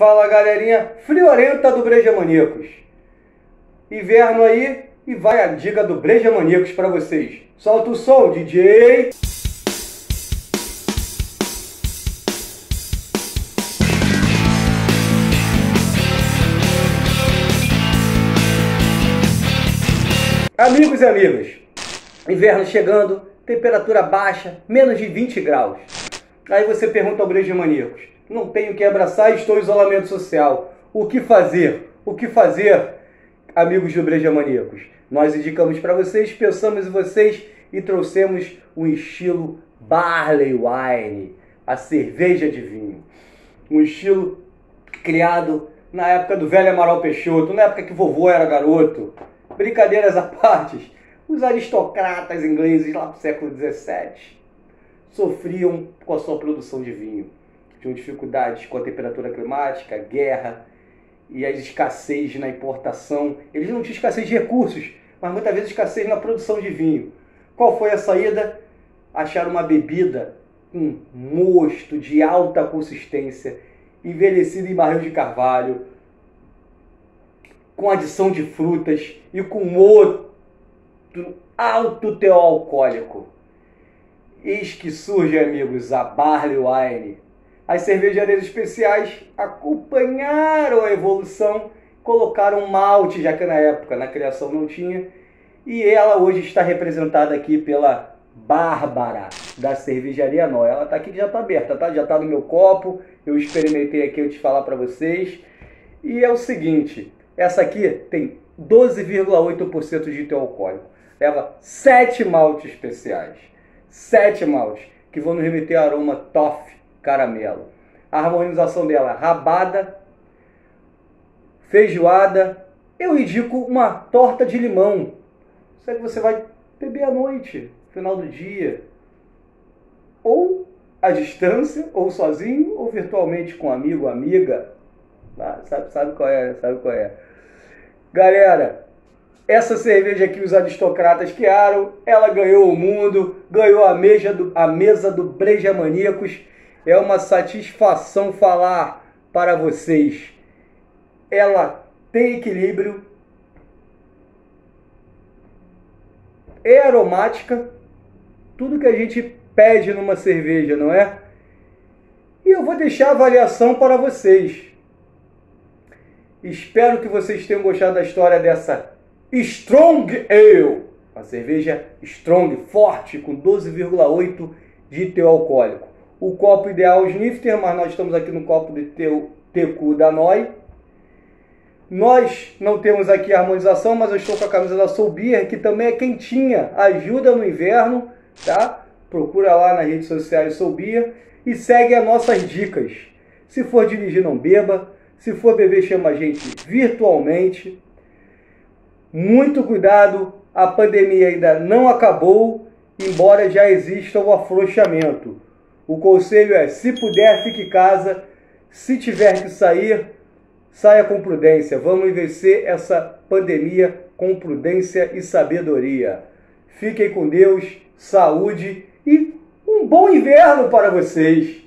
Fala galerinha friorenta do Breja Maníacos. Inverno aí e vai a dica do Breja Maníacos para vocês. Solta o som, DJ! Amigos e amigas, inverno chegando, temperatura baixa, menos de 20 graus. Aí você pergunta ao Breja Maníacos, não tenho que abraçar, estou em isolamento social. O que fazer? O que fazer, amigos do Breja Maníacos? Nós indicamos para vocês, pensamos em vocês e trouxemos um estilo Barley Wine, a cerveja de vinho. Um estilo criado na época do velho Amaral Peixoto, na época que vovô era garoto. Brincadeiras à parte, os aristocratas ingleses lá do século XVII sofriam com a sua produção de vinho tinham dificuldades com a temperatura climática, guerra e a escassez na importação. Eles não tinham escassez de recursos, mas muitas vezes escassez na produção de vinho. Qual foi a saída? Achar uma bebida com mosto de alta consistência, envelhecida em barril de carvalho, com adição de frutas e com outro alto teor alcoólico. Eis que surge, amigos, a Barley Wine, as cervejarias especiais acompanharam a evolução, colocaram malte, já que na época na criação não tinha, e ela hoje está representada aqui pela Bárbara, da cervejaria Nó. Ela está aqui já está aberta, tá? Já está no meu copo, eu experimentei aqui, eu te falar para vocês. E é o seguinte, essa aqui tem 12,8% de teor alcoólico. Leva 7 maltes especiais. 7 maltes que vão nos remeter aroma toffee caramelo. A harmonização dela, rabada, feijoada. Eu indico uma torta de limão. Isso aí você vai beber à noite, final do dia. Ou à distância, ou sozinho, ou virtualmente com amigo, amiga. Ah, sabe, sabe qual é, sabe qual é. Galera, essa cerveja que os aristocratas criaram, ela ganhou o mundo, ganhou a mesa do, a mesa do Breja Maníacos é uma satisfação falar para vocês. Ela tem equilíbrio, é aromática, tudo que a gente pede numa cerveja, não é? E eu vou deixar a avaliação para vocês. Espero que vocês tenham gostado da história dessa Strong Ale, uma cerveja strong, forte, com 12,8 de teor alcoólico. O copo ideal Snifter, mas nós estamos aqui no copo de Tecu da Noi. Nós não temos aqui a harmonização, mas eu estou com a camisa da Soul que também é quentinha, ajuda no inverno, tá? Procura lá nas redes sociais Soul e segue as nossas dicas. Se for dirigir, não beba. Se for beber, chama a gente virtualmente. Muito cuidado, a pandemia ainda não acabou, embora já exista o afrouxamento. O conselho é: se puder, fique em casa. Se tiver que sair, saia com prudência. Vamos vencer essa pandemia com prudência e sabedoria. Fiquem com Deus, saúde e um bom inverno para vocês.